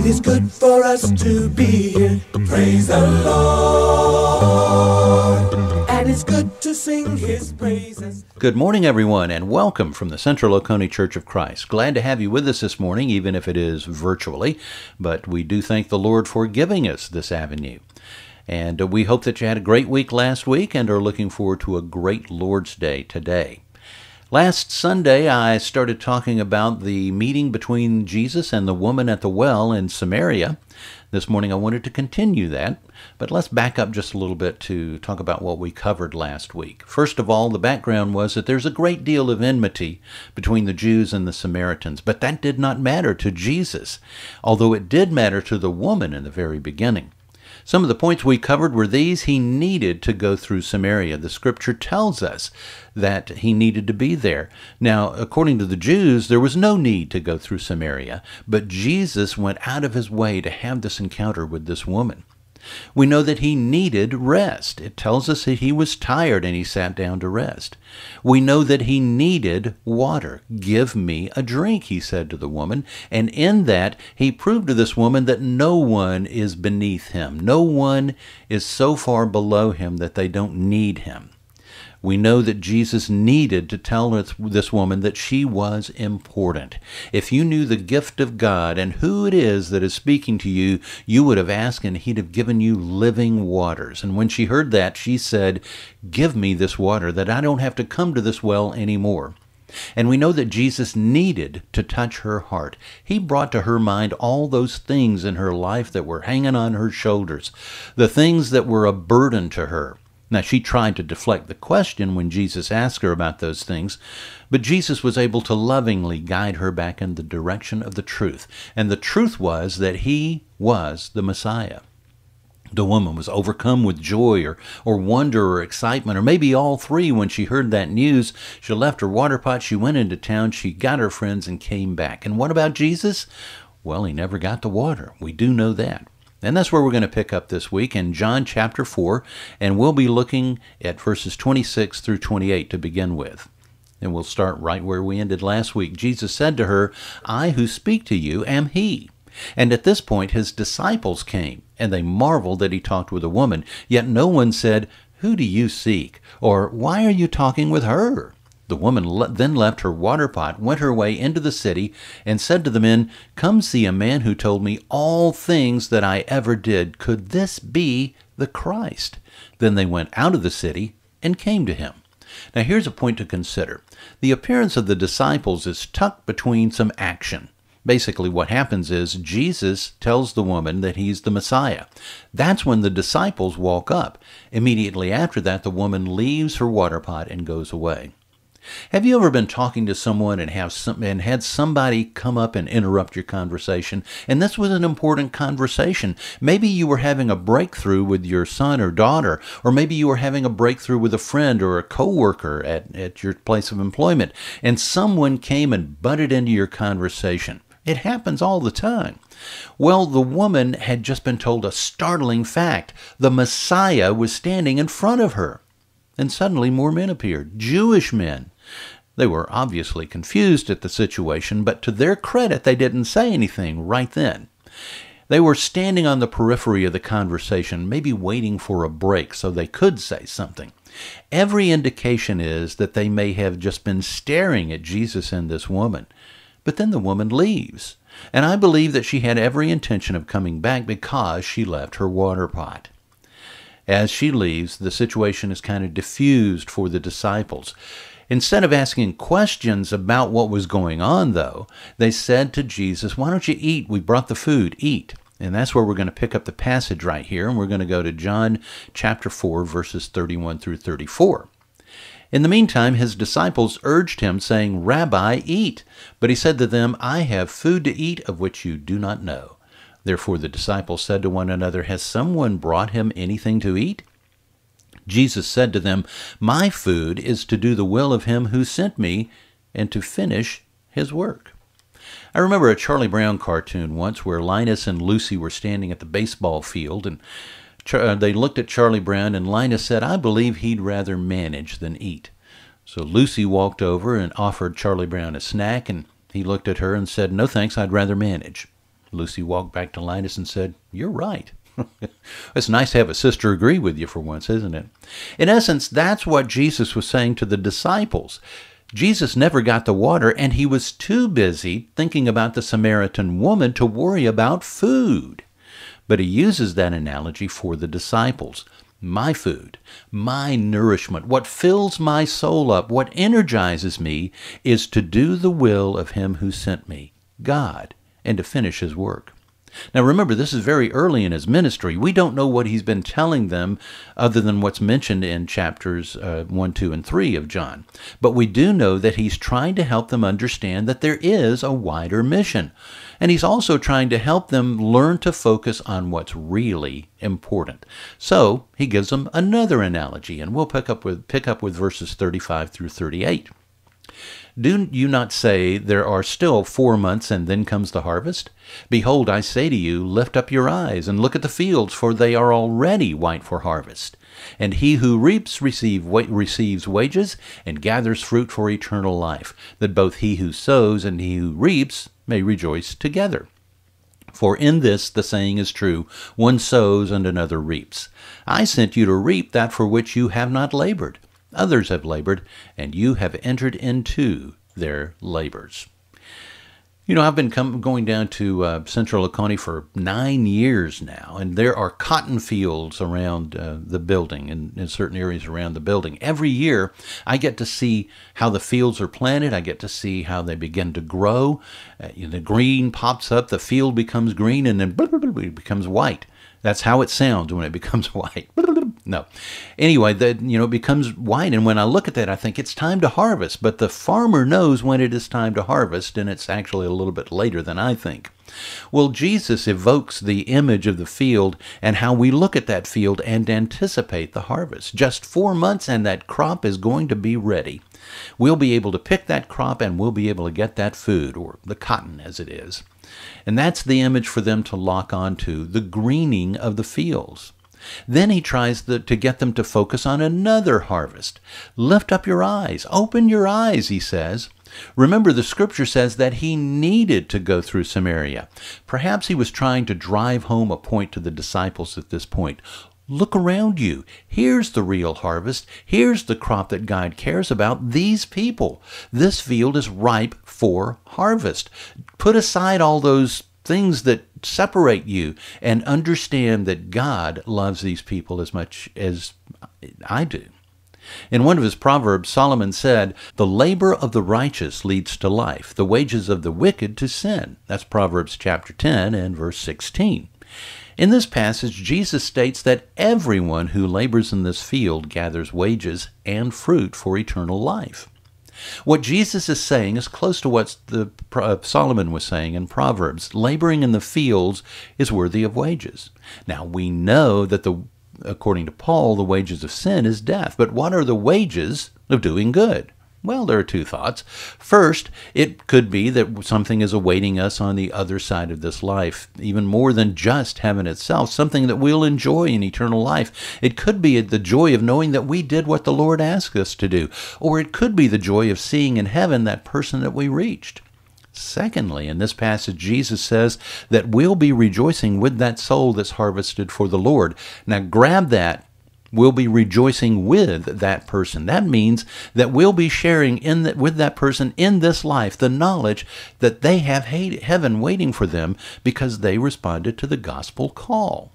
It is good for us to be here. Praise the Lord. And it's good to sing his praises. Good morning, everyone, and welcome from the Central Oconee Church of Christ. Glad to have you with us this morning, even if it is virtually, but we do thank the Lord for giving us this avenue. And uh, we hope that you had a great week last week and are looking forward to a great Lord's Day today. Last Sunday, I started talking about the meeting between Jesus and the woman at the well in Samaria. This morning, I wanted to continue that, but let's back up just a little bit to talk about what we covered last week. First of all, the background was that there's a great deal of enmity between the Jews and the Samaritans, but that did not matter to Jesus, although it did matter to the woman in the very beginning. Some of the points we covered were these. He needed to go through Samaria. The scripture tells us that he needed to be there. Now, according to the Jews, there was no need to go through Samaria, but Jesus went out of his way to have this encounter with this woman. We know that he needed rest. It tells us that he was tired and he sat down to rest. We know that he needed water. Give me a drink, he said to the woman. And in that, he proved to this woman that no one is beneath him. No one is so far below him that they don't need him we know that Jesus needed to tell this woman that she was important. If you knew the gift of God and who it is that is speaking to you, you would have asked and he'd have given you living waters. And when she heard that, she said, Give me this water that I don't have to come to this well anymore. And we know that Jesus needed to touch her heart. He brought to her mind all those things in her life that were hanging on her shoulders, the things that were a burden to her. Now, she tried to deflect the question when Jesus asked her about those things, but Jesus was able to lovingly guide her back in the direction of the truth. And the truth was that he was the Messiah. The woman was overcome with joy or, or wonder or excitement, or maybe all three when she heard that news. She left her water pot, she went into town, she got her friends, and came back. And what about Jesus? Well, he never got the water. We do know that. And that's where we're going to pick up this week in John chapter 4, and we'll be looking at verses 26 through 28 to begin with. And we'll start right where we ended last week. Jesus said to her, I who speak to you am he. And at this point his disciples came, and they marveled that he talked with a woman. Yet no one said, Who do you seek? Or Why are you talking with her? The woman le- then left her water pot, went her way into the city, and said to the men, Come see a man who told me all things that I ever did. Could this be the Christ? Then they went out of the city and came to him. Now here's a point to consider. The appearance of the disciples is tucked between some action. Basically, what happens is Jesus tells the woman that he's the Messiah. That's when the disciples walk up. Immediately after that, the woman leaves her water pot and goes away. Have you ever been talking to someone and have some, and had somebody come up and interrupt your conversation? And this was an important conversation. Maybe you were having a breakthrough with your son or daughter, or maybe you were having a breakthrough with a friend or a coworker at, at your place of employment, and someone came and butted into your conversation. It happens all the time. Well, the woman had just been told a startling fact. The Messiah was standing in front of her. And suddenly more men appeared, Jewish men. They were obviously confused at the situation, but to their credit, they didn't say anything right then. They were standing on the periphery of the conversation, maybe waiting for a break so they could say something. Every indication is that they may have just been staring at Jesus and this woman. But then the woman leaves, and I believe that she had every intention of coming back because she left her water pot. As she leaves, the situation is kind of diffused for the disciples. Instead of asking questions about what was going on, though, they said to Jesus, Why don't you eat? We brought the food, eat. And that's where we're going to pick up the passage right here, and we're going to go to John chapter 4, verses 31 through 34. In the meantime, his disciples urged him, saying, Rabbi, eat. But he said to them, I have food to eat of which you do not know. Therefore the disciples said to one another, Has someone brought him anything to eat? Jesus said to them, My food is to do the will of him who sent me and to finish his work. I remember a Charlie Brown cartoon once where Linus and Lucy were standing at the baseball field and uh, they looked at Charlie Brown and Linus said, I believe he'd rather manage than eat. So Lucy walked over and offered Charlie Brown a snack and he looked at her and said, No thanks, I'd rather manage. Lucy walked back to Linus and said, You're right. it's nice to have a sister agree with you for once, isn't it? In essence, that's what Jesus was saying to the disciples. Jesus never got the water, and he was too busy thinking about the Samaritan woman to worry about food. But he uses that analogy for the disciples. My food, my nourishment, what fills my soul up, what energizes me, is to do the will of him who sent me, God, and to finish his work. Now remember, this is very early in his ministry. We don't know what he's been telling them other than what's mentioned in chapters uh, 1, 2, and 3 of John. But we do know that he's trying to help them understand that there is a wider mission. And he's also trying to help them learn to focus on what's really important. So he gives them another analogy, and we'll pick up with, pick up with verses 35 through 38. Do you not say, There are still four months, and then comes the harvest? Behold, I say to you, Lift up your eyes, and look at the fields, for they are already white for harvest. And he who reaps receive, receives wages, and gathers fruit for eternal life, that both he who sows and he who reaps may rejoice together. For in this the saying is true one sows and another reaps. I sent you to reap that for which you have not labored. Others have labored, and you have entered into their labors. You know, I've been going down to uh, Central Oconee for nine years now, and there are cotton fields around uh, the building and in certain areas around the building. Every year, I get to see how the fields are planted. I get to see how they begin to grow. Uh, the green pops up, the field becomes green, and then it becomes white. That's how it sounds when it becomes white. No. Anyway, that you know it becomes white, and when I look at that, I think it's time to harvest. But the farmer knows when it is time to harvest, and it's actually a little bit later than I think. Well, Jesus evokes the image of the field and how we look at that field and anticipate the harvest. Just four months, and that crop is going to be ready. We'll be able to pick that crop and we'll be able to get that food, or the cotton as it is. And that's the image for them to lock onto the greening of the fields. Then he tries the, to get them to focus on another harvest. Lift up your eyes, open your eyes, he says. Remember, the scripture says that he needed to go through Samaria. Perhaps he was trying to drive home a point to the disciples at this point. Look around you. Here's the real harvest. Here's the crop that God cares about. These people. This field is ripe for harvest. Put aside all those things that separate you and understand that God loves these people as much as I do. In one of his proverbs, Solomon said, The labor of the righteous leads to life, the wages of the wicked to sin. That's Proverbs chapter 10 and verse 16. In this passage, Jesus states that everyone who labors in this field gathers wages and fruit for eternal life. What Jesus is saying is close to what the, uh, Solomon was saying in Proverbs. Laboring in the fields is worthy of wages. Now we know that the according to Paul, the wages of sin is death. But what are the wages of doing good? Well, there are two thoughts. First, it could be that something is awaiting us on the other side of this life, even more than just heaven itself, something that we'll enjoy in eternal life. It could be the joy of knowing that we did what the Lord asked us to do, or it could be the joy of seeing in heaven that person that we reached. Secondly, in this passage, Jesus says that we'll be rejoicing with that soul that's harvested for the Lord. Now, grab that We'll be rejoicing with that person. That means that we'll be sharing in the, with that person in this life the knowledge that they have heaven waiting for them because they responded to the gospel call.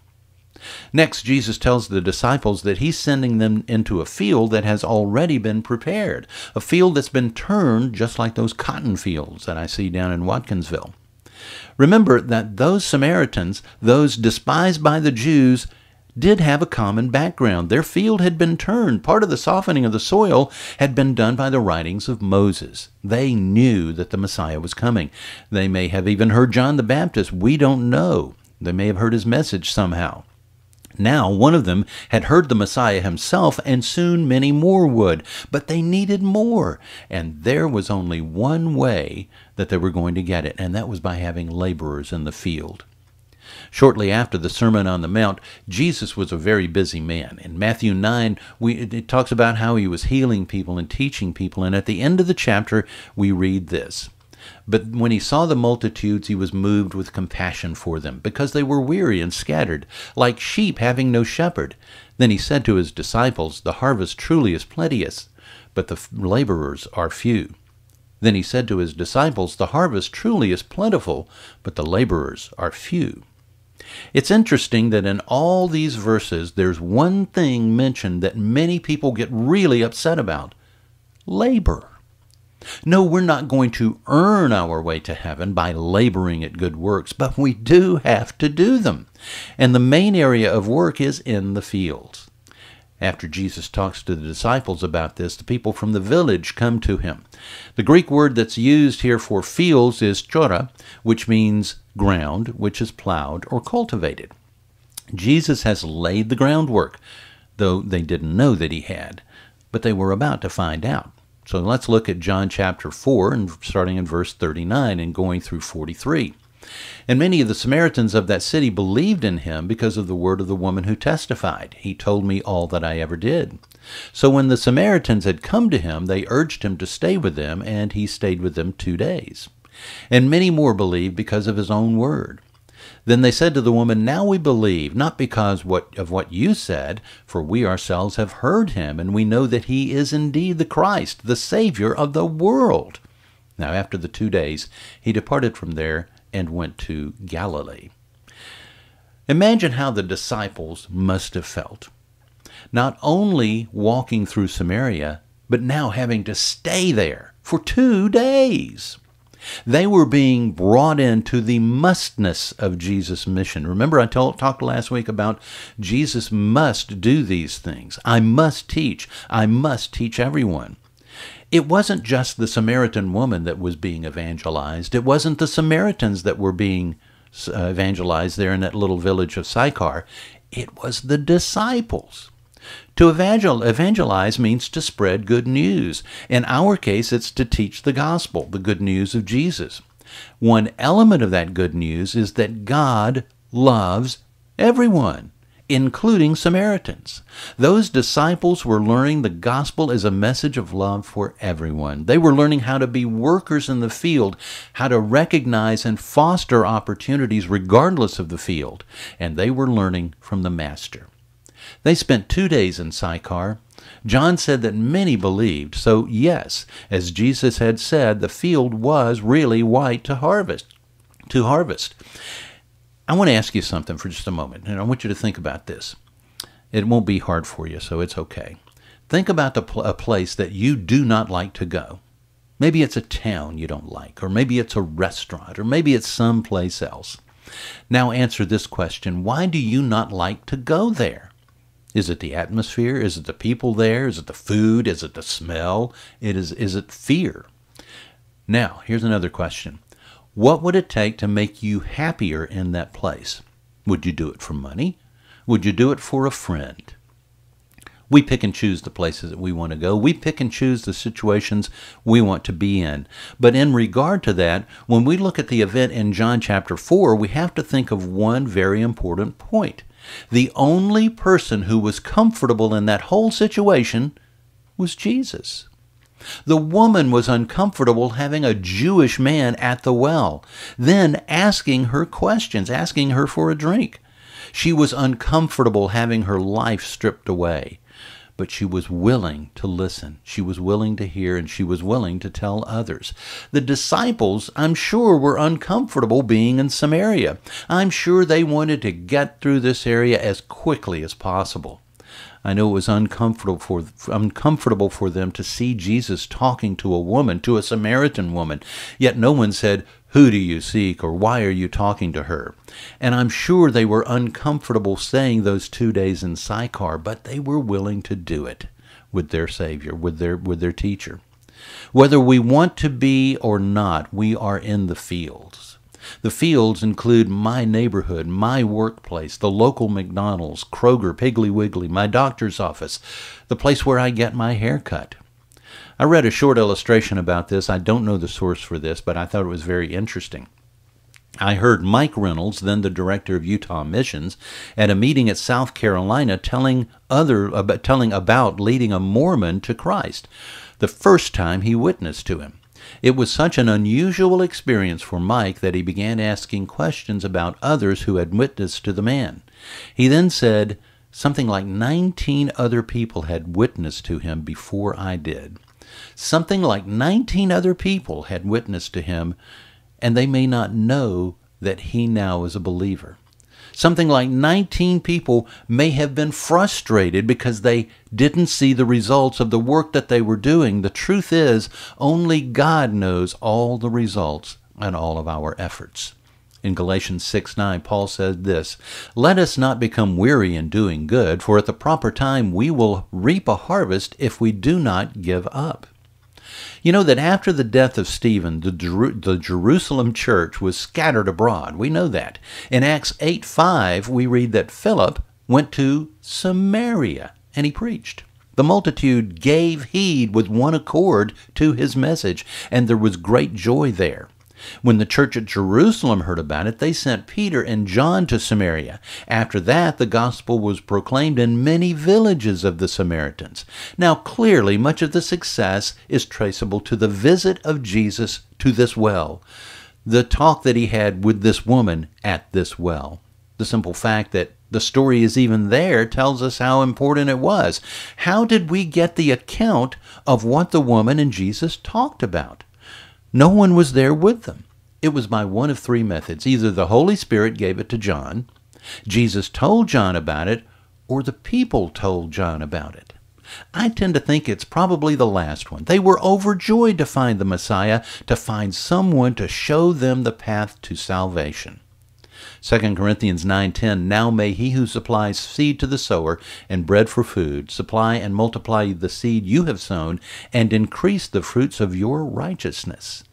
Next, Jesus tells the disciples that he's sending them into a field that has already been prepared, a field that's been turned just like those cotton fields that I see down in Watkinsville. Remember that those Samaritans, those despised by the Jews, did have a common background. Their field had been turned. Part of the softening of the soil had been done by the writings of Moses. They knew that the Messiah was coming. They may have even heard John the Baptist. We don't know. They may have heard his message somehow. Now, one of them had heard the Messiah himself, and soon many more would. But they needed more, and there was only one way that they were going to get it, and that was by having laborers in the field. Shortly after the Sermon on the Mount, Jesus was a very busy man. In Matthew 9, we, it talks about how he was healing people and teaching people, and at the end of the chapter, we read this. But when he saw the multitudes, he was moved with compassion for them, because they were weary and scattered, like sheep having no shepherd. Then he said to his disciples, The harvest truly is plenteous, but the laborers are few. Then he said to his disciples, The harvest truly is plentiful, but the laborers are few. It's interesting that in all these verses, there's one thing mentioned that many people get really upset about labor. No, we're not going to earn our way to heaven by laboring at good works, but we do have to do them. And the main area of work is in the fields. After Jesus talks to the disciples about this, the people from the village come to him. The Greek word that's used here for fields is chora, which means ground, which is plowed or cultivated. Jesus has laid the groundwork, though they didn't know that he had, but they were about to find out. So let's look at John chapter 4 and starting in verse 39 and going through 43. And many of the Samaritans of that city believed in him because of the word of the woman who testified, He told me all that I ever did. So when the Samaritans had come to him, they urged him to stay with them, and he stayed with them two days. And many more believed because of his own word. Then they said to the woman, Now we believe, not because what, of what you said, for we ourselves have heard him, and we know that he is indeed the Christ, the Savior of the world. Now after the two days, he departed from there and went to Galilee. Imagine how the disciples must have felt. Not only walking through Samaria, but now having to stay there for two days. They were being brought into the mustness of Jesus' mission. Remember, I told, talked last week about Jesus must do these things. I must teach. I must teach everyone. It wasn't just the Samaritan woman that was being evangelized. It wasn't the Samaritans that were being uh, evangelized there in that little village of Sychar. It was the disciples. To evangel- evangelize means to spread good news. In our case, it's to teach the gospel, the good news of Jesus. One element of that good news is that God loves everyone including Samaritans. Those disciples were learning the gospel as a message of love for everyone. They were learning how to be workers in the field, how to recognize and foster opportunities regardless of the field, and they were learning from the Master. They spent two days in Sychar. John said that many believed, so yes, as Jesus had said, the field was really white to harvest. To harvest. I want to ask you something for just a moment, and I want you to think about this. It won't be hard for you, so it's okay. Think about pl- a place that you do not like to go. Maybe it's a town you don't like, or maybe it's a restaurant, or maybe it's someplace else. Now answer this question Why do you not like to go there? Is it the atmosphere? Is it the people there? Is it the food? Is it the smell? It is, is it fear? Now, here's another question what would it take to make you happier in that place? Would you do it for money? Would you do it for a friend? We pick and choose the places that we want to go. We pick and choose the situations we want to be in. But in regard to that, when we look at the event in John chapter 4, we have to think of one very important point. The only person who was comfortable in that whole situation was Jesus. The woman was uncomfortable having a Jewish man at the well, then asking her questions, asking her for a drink. She was uncomfortable having her life stripped away, but she was willing to listen. She was willing to hear, and she was willing to tell others. The disciples, I'm sure, were uncomfortable being in Samaria. I'm sure they wanted to get through this area as quickly as possible. I know it was uncomfortable for uncomfortable for them to see Jesus talking to a woman, to a Samaritan woman. Yet no one said, "Who do you seek?" or "Why are you talking to her?" And I'm sure they were uncomfortable staying those 2 days in Sychar, but they were willing to do it with their savior, with their with their teacher. Whether we want to be or not, we are in the fields. The fields include my neighborhood, my workplace, the local McDonald's, Kroger, Piggly Wiggly, my doctor's office, the place where I get my hair cut. I read a short illustration about this. I don't know the source for this, but I thought it was very interesting. I heard Mike Reynolds, then the director of Utah Missions, at a meeting at South Carolina telling other about, telling about leading a Mormon to Christ, the first time he witnessed to him. It was such an unusual experience for Mike that he began asking questions about others who had witnessed to the man. He then said, Something like 19 other people had witnessed to him before I did. Something like 19 other people had witnessed to him, and they may not know that he now is a believer. Something like 19 people may have been frustrated because they didn't see the results of the work that they were doing. The truth is, only God knows all the results and all of our efforts. In Galatians 6 9, Paul said this Let us not become weary in doing good, for at the proper time we will reap a harvest if we do not give up. You know that after the death of Stephen, the, the Jerusalem church was scattered abroad. We know that. In Acts 8 5, we read that Philip went to Samaria and he preached. The multitude gave heed with one accord to his message, and there was great joy there. When the church at Jerusalem heard about it, they sent Peter and John to Samaria. After that, the gospel was proclaimed in many villages of the Samaritans. Now, clearly, much of the success is traceable to the visit of Jesus to this well, the talk that he had with this woman at this well. The simple fact that the story is even there tells us how important it was. How did we get the account of what the woman and Jesus talked about? No one was there with them. It was by one of three methods. Either the Holy Spirit gave it to John, Jesus told John about it, or the people told John about it. I tend to think it's probably the last one. They were overjoyed to find the Messiah, to find someone to show them the path to salvation. 2 Corinthians 9:10 Now may he who supplies seed to the sower and bread for food supply and multiply the seed you have sown and increase the fruits of your righteousness.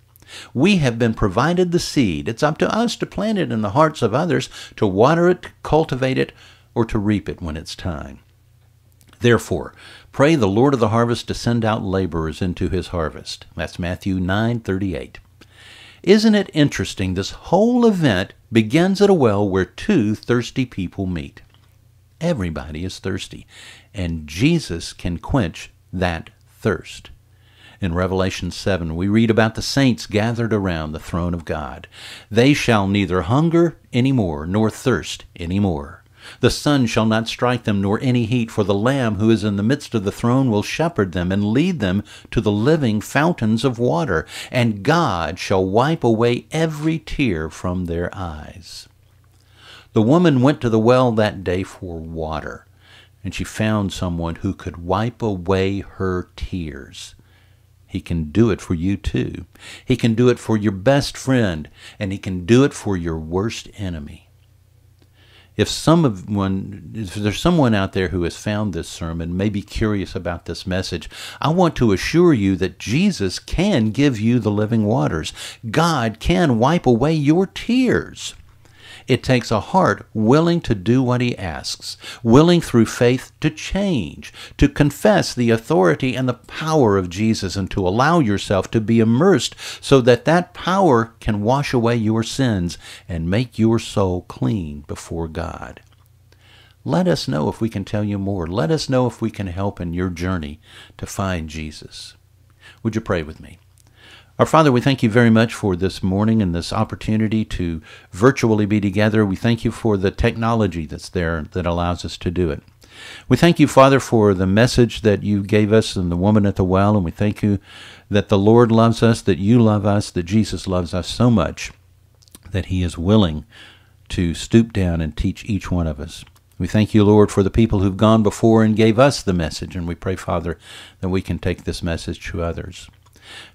We have been provided the seed. It's up to us to plant it in the hearts of others, to water it, to cultivate it, or to reap it when it's time. Therefore, pray the Lord of the harvest to send out laborers into his harvest. That's Matthew 9:38. Isn't it interesting? This whole event begins at a well where two thirsty people meet. Everybody is thirsty, and Jesus can quench that thirst. In Revelation 7, we read about the saints gathered around the throne of God. They shall neither hunger any more, nor thirst any more. The sun shall not strike them, nor any heat, for the Lamb who is in the midst of the throne will shepherd them and lead them to the living fountains of water, and God shall wipe away every tear from their eyes. The woman went to the well that day for water, and she found someone who could wipe away her tears. He can do it for you too. He can do it for your best friend, and he can do it for your worst enemy if someone if there's someone out there who has found this sermon may be curious about this message i want to assure you that jesus can give you the living waters. God can wipe away your tears it takes a heart willing to do what he asks, willing through faith to change, to confess the authority and the power of Jesus, and to allow yourself to be immersed so that that power can wash away your sins and make your soul clean before God. Let us know if we can tell you more. Let us know if we can help in your journey to find Jesus. Would you pray with me? Our Father, we thank you very much for this morning and this opportunity to virtually be together. We thank you for the technology that's there that allows us to do it. We thank you, Father, for the message that you gave us and the woman at the well, and we thank you that the Lord loves us, that you love us, that Jesus loves us so much that he is willing to stoop down and teach each one of us. We thank you, Lord, for the people who've gone before and gave us the message, and we pray, Father, that we can take this message to others.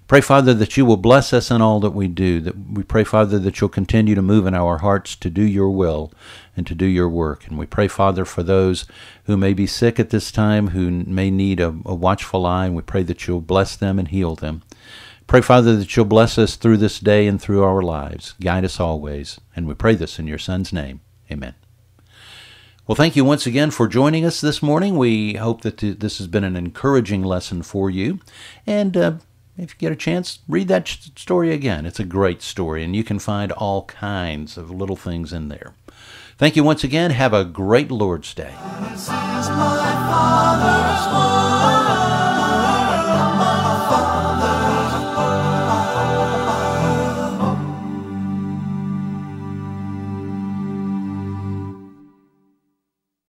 Pray, Father, that you will bless us in all that we do. That we pray, Father, that you'll continue to move in our hearts to do your will and to do your work. And we pray, Father, for those who may be sick at this time, who may need a, a watchful eye, and we pray that you'll bless them and heal them. Pray, Father, that you'll bless us through this day and through our lives. Guide us always. And we pray this in your Son's name. Amen. Well, thank you once again for joining us this morning. We hope that this has been an encouraging lesson for you. And uh, if you get a chance, read that story again. It's a great story, and you can find all kinds of little things in there. Thank you once again. Have a great Lord's Day.